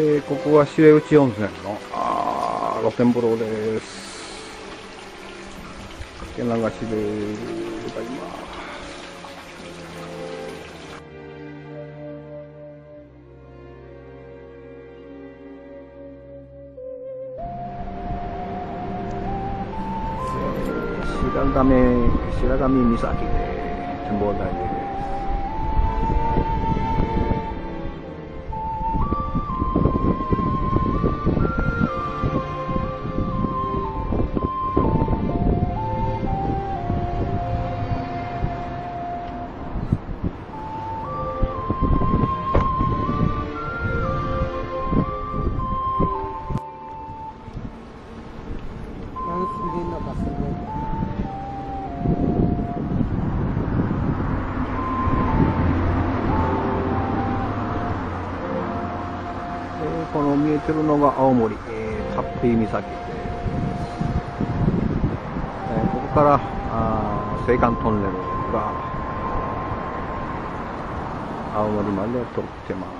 えー、ここは白内温泉のあ露天風呂です。かけ流しでございます。白亀、白神岬で展望台ですこの見えてるのが青森、えー、たっぷり岬、えー、ここからあ青函トンネルが青森まで通ってます。